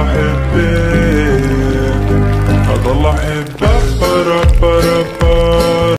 احبك هضل احبك